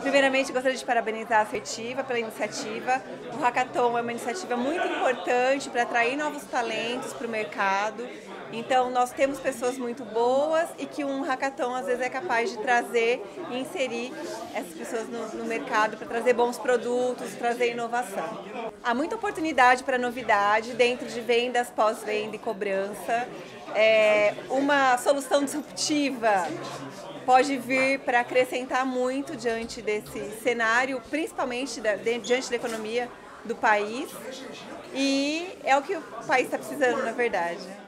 Primeiramente, gostaria de parabenizar a Afetiva pela iniciativa. O Hackathon é uma iniciativa muito importante para atrair novos talentos para o mercado. Então, nós temos pessoas muito boas e que um hackathon às vezes é capaz de trazer e inserir essas pessoas no, no mercado para trazer bons produtos, trazer inovação. Há muita oportunidade para novidade dentro de vendas, pós-venda e cobrança. É uma solução disruptiva pode vir para acrescentar muito diante desse cenário, principalmente da, diante da economia do país. E é o que o país está precisando, na verdade.